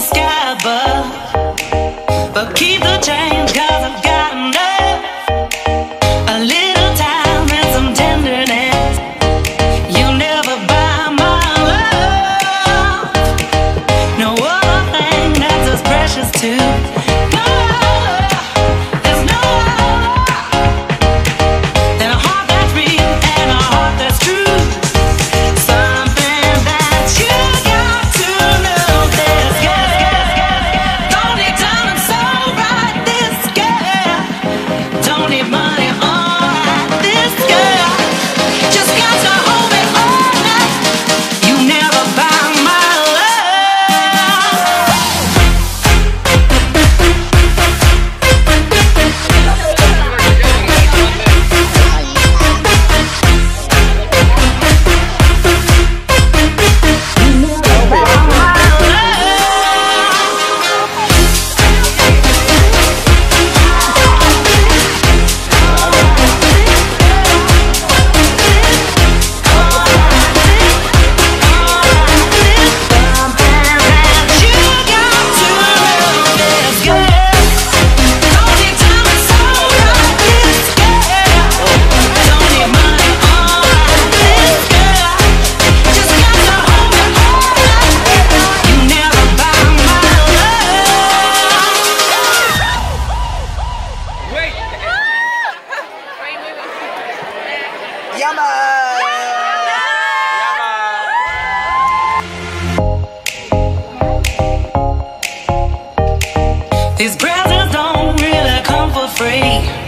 sky above. But keep the change, cause I've got. These presents don't really come for free.